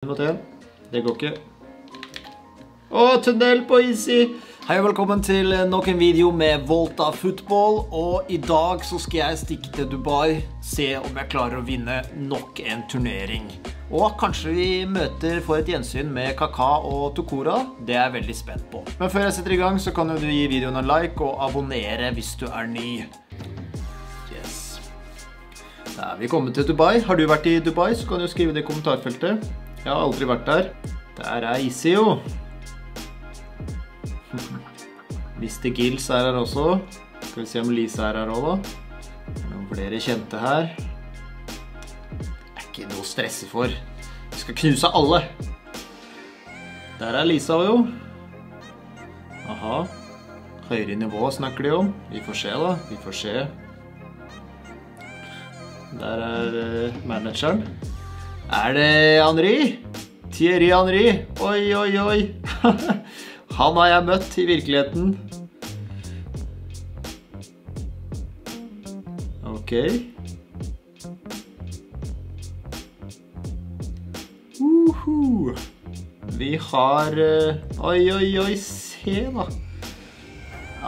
Det går ikke. Å, tunnel på Easy! Hei og velkommen til nok en video med Volta Football. Og i dag så skal jeg stikke til Dubai, se om jeg klarer å vinne nok en turnering. Og kanskje vi møter for et gjensyn med Kaka og Tokora. Det er jeg veldig spent på. Men før jeg setter i gang, så kan du gi videoen en like og abonnere hvis du er ny. Yes. Da er vi kommet til Dubai. Har du vært i Dubai, så kan du skrive det i kommentarfeltet. Jeg har aldri vært der. Der er Issy, jo. Mr. Gills er her også. Skal vi se om Lisa er her også, da. Noen flere kjente her. Det er ikke noe å stresse for. Vi skal knuse alle. Der er Lisa jo. Aha. Høyere nivå snakker de om. Vi får se, da. Vi får se. Der er uh, manageren. Er det Henri? Thierry Henri. Oi, oi, oi. Han har jeg møtt i virkeligheten. Ok. Uhu. Vi har uh, Oi, oi, oi, se da.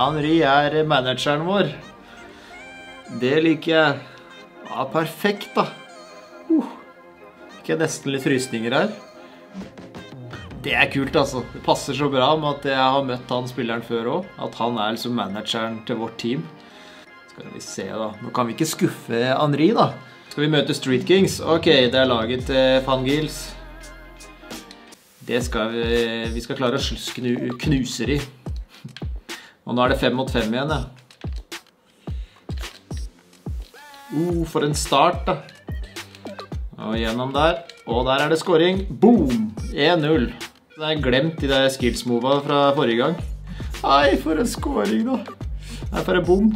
Henri er manageren vår. Det liker jeg. Ja, perfekt, da. Fikk jeg nesten litt frysninger her. Det er kult, altså. Det passer så bra med at jeg har møtt han spilleren før òg. At han er liksom manageren til vårt team. Skal vi se, da. Nå kan vi ikke skuffe Henri, da. Skal vi møte Street Kings? Ok, det er laget til Fangils. Det skal vi Vi skal klare å knu, knuse de. Og nå er det fem mot fem igjen, ja. Uh, for en start, da. Og gjennom der. Og der er det scoring. Boom! 1-0. Det er glemt de der skills-mova fra forrige gang. Nei, for en scoring, da. Nei, for en bom.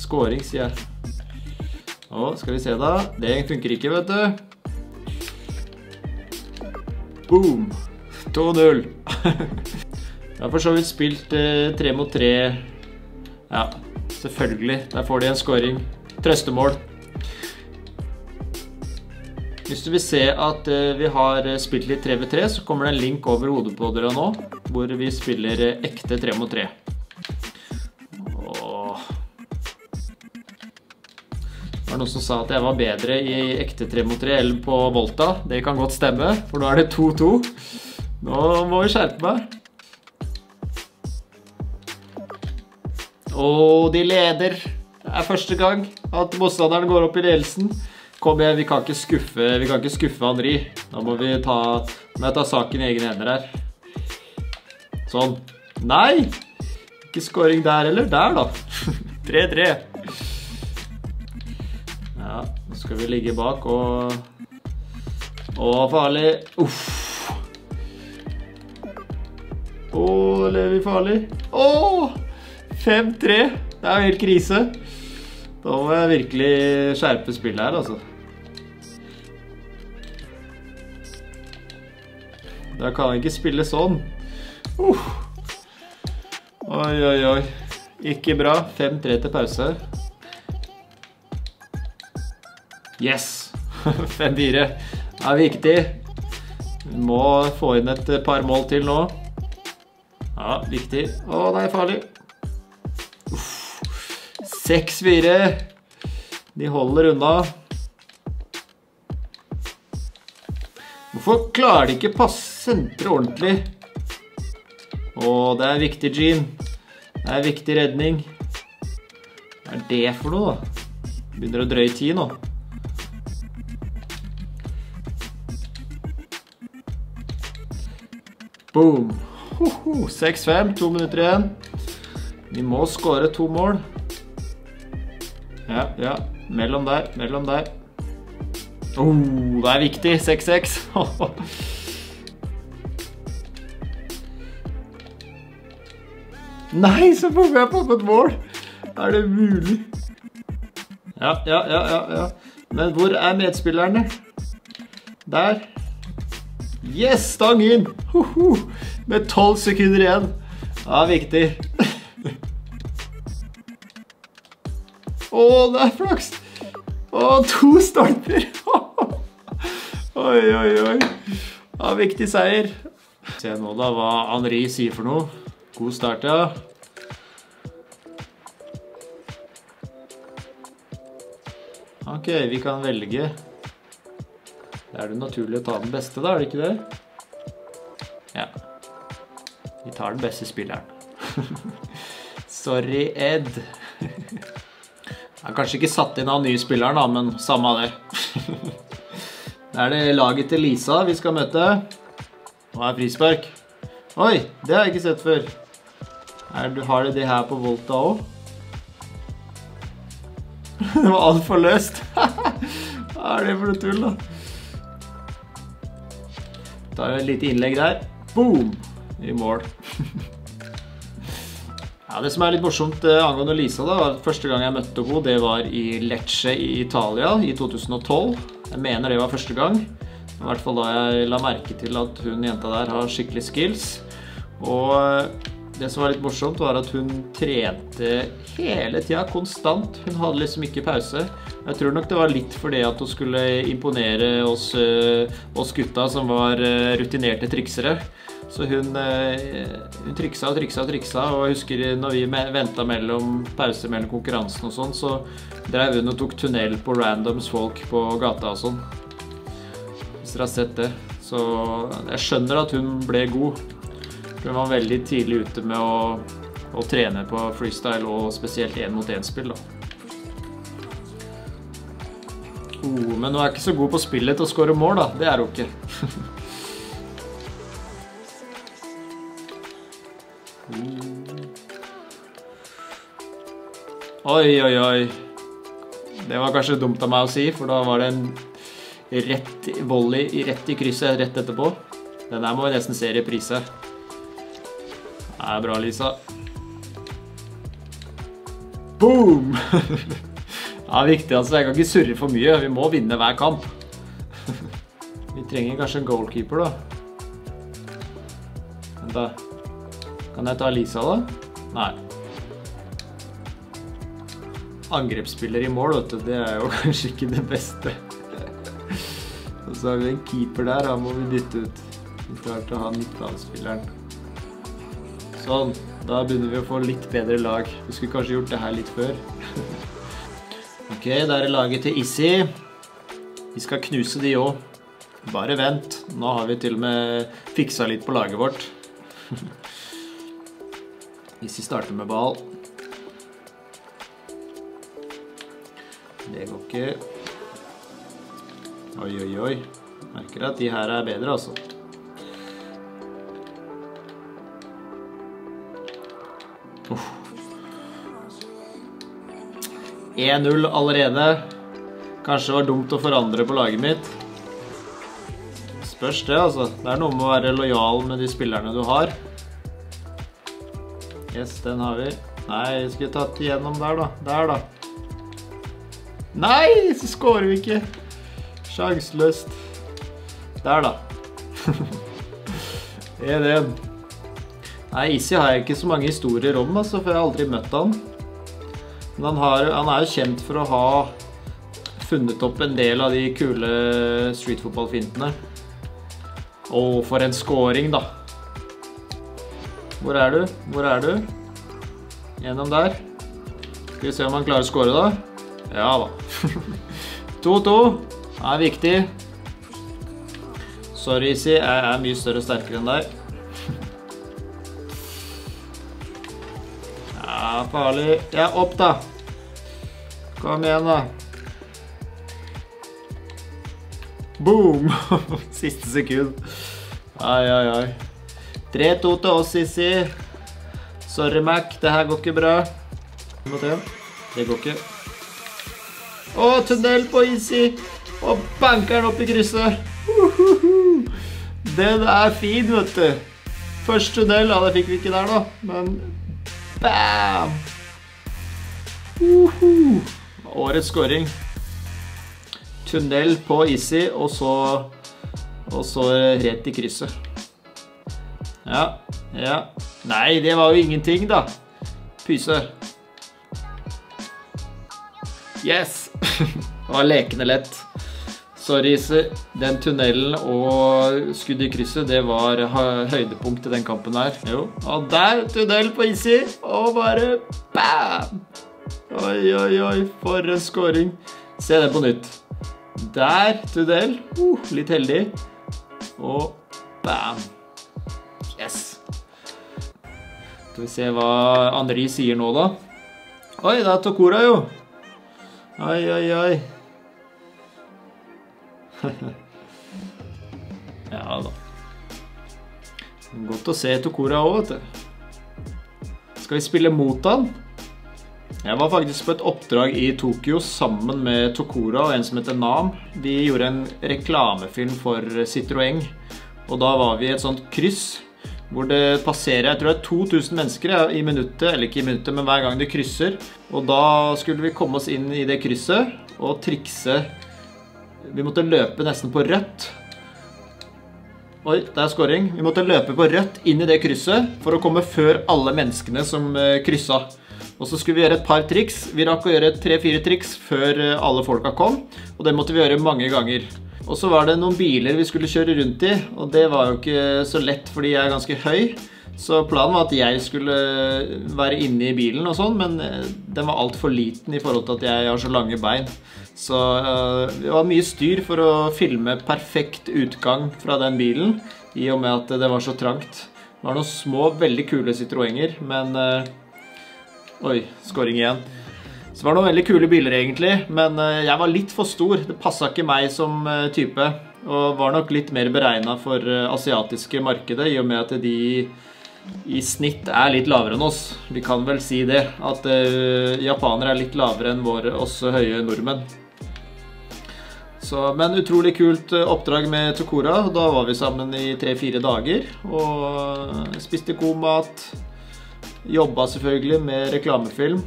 Scoring, sier jeg. Å, skal vi se, da. Det funker ikke, vet du. Boom! 2-0. Jeg har for så vidt spilt eh, tre mot tre. Ja, selvfølgelig. Der får de en scoring. Trøstemål. Hvis du vil se at eh, vi har spilt litt 3v3, så kommer det en link over hodet på dere nå, hvor vi spiller eh, ekte 3 mot 3. Åh. Det var noen som sa at jeg var bedre i ekte 3 mot 3 eller på Volta. Det kan godt stemme, for nå er det 2-2. Nå må vi skjerpe meg. Og de leder. Det er første gang at motstanderen går opp i ledelsen. Igjen, vi kan ikke skuffe, vi kan ikke skuffe Henri. Da må vi ta, må ta saken i egne hender her. Sånn. Nei! Ikke scoring der eller Der, da. 3-3. Ja, nå skal vi ligge bak og... Åh, farlig. Uff. Å, lever vi farlig. Å! 5-3. Det er jo helt krise. Da må jeg virkelig skjerpe spillet her, altså. Da kan ikke spille sånn. Uh. Oi, oi, oi. Ikke bra. 5-3 til pause. Yes! 5-4. Det er viktig. Vi må få inn et par mål til nå. Ja, viktig. Å, nei, farlig. 6-4. De holder unna. Hvorfor klarer de ikke passe sentre ordentlig? Åh, det er viktig, Jean. Det er viktig redning. Hva er det for noe, da? Begynner å drøye tid nå. Boom. 6-5, to minutter igjen. Vi må skåre to mål. Ja, ja. Mellom der, mellom der. Oh, det er viktig. 6-6. Nei, så får jeg på et mål! Er det mulig? Ja, ja, ja, ja, ja. Men hvor er medspillerne? Der. Yes, stang inn! Med 12 sekunder igjen. Ja, viktig. Å, det er flaks! Å, to stolper! oi, oi, oi. Ja, viktig seier. Se nå da hva Henri sier for noe. God start, ja. Ok, vi kan velge. Det er det naturlig å ta den beste, da, er det ikke det? Ja. Vi tar den beste spilleren. Sorry, Ed. Jeg har kanskje ikke satt inn av nye spilleren, da, men samme av det. Det er det laget til Lisa vi skal møte. Nå er frispark. Oi, det har jeg ikke sett før. Er, har du det her på Volta òg? Det var altfor løst. Hva er det for noe tull, da? Tar et lite innlegg der. Boom! I mål. Ja, Det som er litt morsomt eh, angående Lisa, da, var at første gang jeg møtte henne, det var i Lecce i Italia i 2012. Jeg mener det var første gang. I hvert fall da jeg la merke til at hun jenta der har skikkelig skills. Og eh, det som var litt morsomt, var at hun trente hele tida, konstant. Hun hadde liksom ikke pause. Jeg tror nok det var litt fordi at hun skulle imponere oss, eh, oss gutta som var eh, rutinerte triksere. Så hun, eh, hun triksa og triksa og triksa. Og jeg husker når vi venta mellom pause mellom konkurransen og sånn, så drev hun og tok tunnel på randoms folk på gata og sånn. Hvis dere har sett det. Så jeg skjønner at hun ble god. Hun var veldig tidlig ute med å, å trene på freestyle og spesielt én-mot-én-spill. Oh, men hun er ikke så god på spillet til å score mål, da. Det er hun ikke. Oi, oi, oi. Det var kanskje dumt av meg å si, for da var det en rett volley rett i krysset rett etterpå. Den der må vi nesten se i reprise. Det er bra, Lisa. Boom! Det er viktig, altså. Jeg kan ikke surre for mye. Vi må vinne hver kamp. Vi trenger kanskje en goalkeeper, da. Vent, da. Kan jeg ta Lisa, da? Nei angrepsspiller i mål, vet du. Det er jo kanskje ikke det beste. Og så har vi en keeper der, han må vi bytte ut. Vi tar til han midtbanespilleren. Sånn. Da begynner vi å få litt bedre lag. Vi skulle kanskje gjort det her litt før. ok, da er det laget til Issi. Vi skal knuse de òg. Bare vent. Nå har vi til og med fiksa litt på laget vårt. Issi starter med ball. Det går ikke. Oi, oi, oi. Merker at de her er bedre, altså. 1-0 allerede. Kanskje det var dumt å forandre på laget mitt. Spørs det, altså. Det er noe med å være lojal med de spillerne du har. Yes, den har vi. Nei, vi skulle tatt igjennom der, da. Der, da. Nei, så skårer vi ikke. Sjanseløst. Der, da. 1-1. Nei, Isi har jeg ikke så mange historier om, altså, for jeg har aldri møtt han. Men han, har, han er jo kjent for å ha funnet opp en del av de kule streetfotballfintene. Å, for en scoring, da. Hvor er du? Hvor er du? Gjennom der. Skal vi se om han klarer å score, da. Ja da. 2-2 er viktig. Sorry, Isi. Jeg er mye større og sterkere enn deg. Ja, farlig. Ja, opp, da. Kom igjen, da. Boom! Siste sekund. Ai, ai, ai. 3-2 til oss, Sissi. Sorry, Mac. Det her går ikke bra. Det går ikke. Åh, tunnel på Easy. Og banker den opp i krysset. Den er fin, vet du. Første tunnel, ja, det fikk vi ikke der, da. Men bam! Årets scoring. Tunnel på Easy, og så Og så rett i krysset. Ja. Ja. Nei, det var jo ingenting, da. Pyse. Yes! det var lekende lett. Sorry. Den tunnelen og skudd i krysset, det var hø- høydepunkt i den kampen her. Jo. Og der, tunnel på Isi, og bare bam! Oi, oi, oi, for en scoring. Se det på nytt. Der, tunnel. Uh, litt heldig. Og bam. Yes. Skal vi se hva Andri sier nå, da. Oi, det er Tokora, jo. Oi, oi, oi. ja da. Godt å se Tokora òg, vet du. Skal vi spille mot han? Jeg var faktisk på et oppdrag i Tokyo sammen med Tokora og en som heter Nam. Vi gjorde en reklamefilm for Citroën. Og da var vi i et sånt kryss hvor det passerer jeg tror det er 2000 mennesker i minuttet, eller ikke i minuttet, men hver gang det krysser. Og da skulle vi komme oss inn i det krysset og trikse Vi måtte løpe nesten på rødt. Oi, det er scoring. Vi måtte løpe på rødt inn i det krysset for å komme før alle menneskene som eh, kryssa. Og så skulle vi gjøre et par triks. Vi rakk å gjøre tre-fire triks før eh, alle folka kom. Og det måtte vi gjøre mange ganger. Og så var det noen biler vi skulle kjøre rundt i, og det var jo ikke så lett fordi jeg er ganske høy. Så planen var at jeg skulle være inne i bilen og sånn, men eh, den var altfor liten i forhold til at jeg har så lange bein. Så eh, det var mye styr for å filme perfekt utgang fra den bilen, i og med at det var så trangt. Det var noen små, veldig kule Citroënger, men eh, Oi, scoring igjen. Så det var noen veldig kule biler egentlig, men eh, jeg var litt for stor. Det passa ikke meg som type. Og var nok litt mer beregna for asiatiske markedet, i og med at de i snitt er litt lavere enn oss. Vi kan vel si det. At uh, japanere er litt lavere enn våre også høye nordmenn. Så, men utrolig kult eh, oppdrag med Tokora. Da var vi sammen i tre-fire dager og spiste god mat. Jobba selvfølgelig med reklamefilm.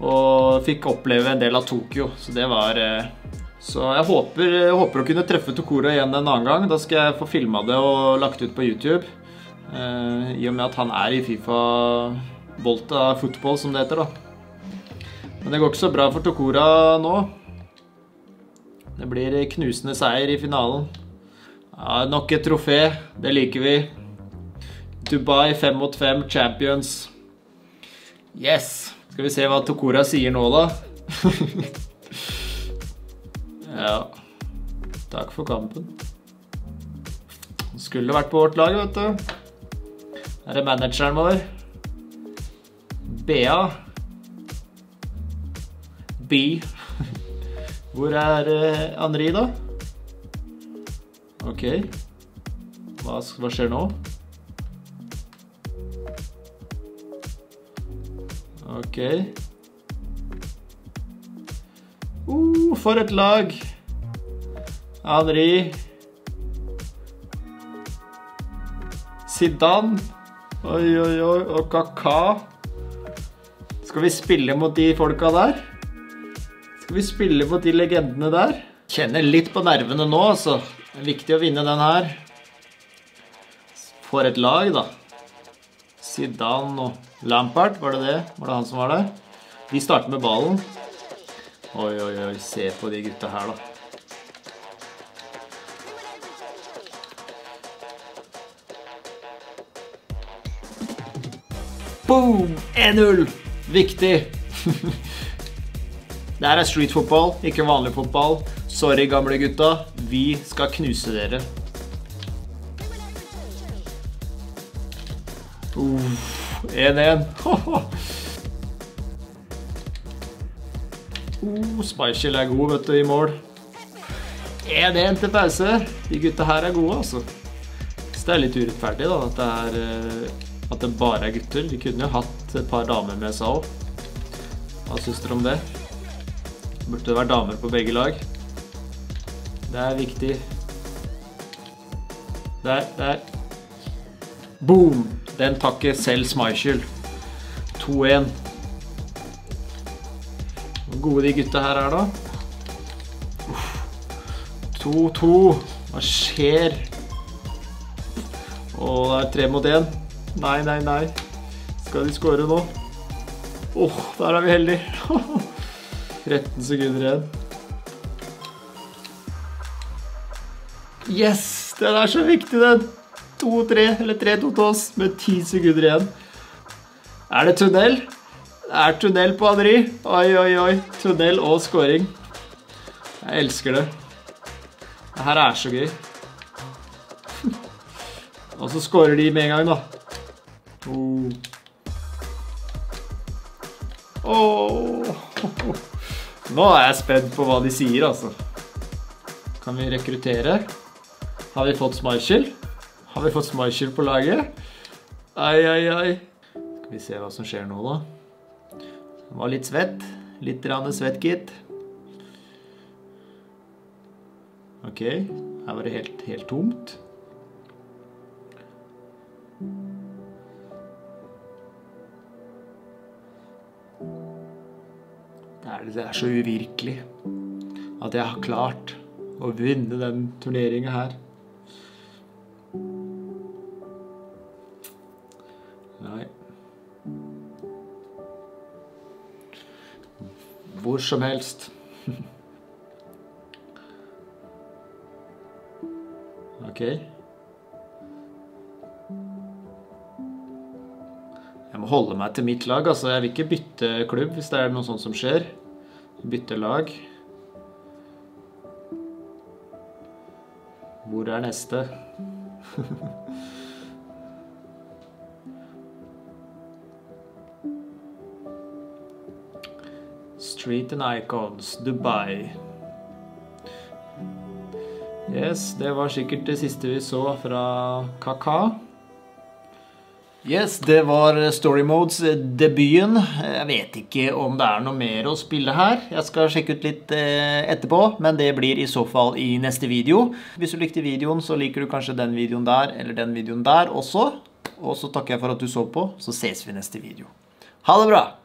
Og fikk oppleve en del av Tokyo, så det var eh, Så jeg håper, jeg håper å kunne treffe Tokora igjen en annen gang. Da skal jeg få filma det og lagt ut på YouTube. Eh, I og med at han er i Fifa Volta Football, som det heter, da. Men det går ikke så bra for Tokora nå. Det blir knusende seier i finalen. Ja, nok et trofé. Det liker vi. Dubai fem mot fem, champions. Yes! Skal vi se hva Tokora sier nå, da. ja Takk for kampen. Skulle vært på vårt lag, vet du. Her er manageren vår. Bea. B. Hvor er uh, Henri, da? Ok. Hva, hva skjer nå? Ok. Uh, for et lag! Henri. Zidane. Oi, oi, oi. Og Kaka. Skal vi spille mot de folka der? Skal vi spille på de legendene der? Kjenner litt på nervene nå, altså. Det er viktig å vinne den her. For et lag, da. Zidane og Lampard, var det det? Var det han som var der? De starter med ballen. Oi, oi, oi. Se på de gutta her, da. Boom! 1-0! Viktig. Det her er street football, ikke vanlig fotball. Sorry, gamle gutta. Vi skal knuse dere. Uff, 1-1. Uh, Speichel er god, vet du, i mål. 1-1 til pause. De gutta her er gode, altså. Så det er litt urettferdig, da, at det, er, eh, at det bare er gutter. De kunne jo hatt et par damer med seg òg. Hva syns dere om det? Burde det være damer på begge lag? Det er viktig. Der, der. Boom! Den takker selv Schmeichel. 2-1. Hvor gode de gutta her er, da. 2-2. Hva skjer? Og det er tre mot én. Nei, nei, nei. Skal de skåre nå? Åh, der er vi heldige. 13 sekunder igjen. Yes! Den er så viktig, den. 2-3, eller 3-2 til oss, med 10 sekunder igjen. Er det tunnel? Det er tunnel på Henri. Oi, oi, oi. Tunnel og scoring. Jeg elsker det. Det her er så gøy. Og så scorer de med en gang, da. Oh. Oh. Nå er jeg spent på hva de sier, altså. Kan vi rekruttere? Har vi fått Schmeichel? Har vi fått Schmeichel på laget? Ai, ai, ai. Skal vi se hva som skjer nå, da. Han var litt svett. Litt rann svett, gitt. Ok, her var det helt, helt tomt. Er, det er så uvirkelig at jeg har klart å vinne den turneringa her. Nei Hvor som helst. ok. Jeg må holde meg til mitt lag. altså Jeg vil ikke bytte klubb hvis det er noe sånt som skjer. Bytte lag. Hvor er neste? Street and Icons, Dubai. Yes, det var sikkert det siste vi så fra Kaka. Yes, det var Story Modes-debuten. Jeg vet ikke om det er noe mer å spille her. Jeg skal sjekke ut litt eh, etterpå, men det blir i så fall i neste video. Hvis du likte videoen, så liker du kanskje den videoen der, eller den videoen der også. Og så takker jeg for at du så på, så ses vi neste video. Ha det bra!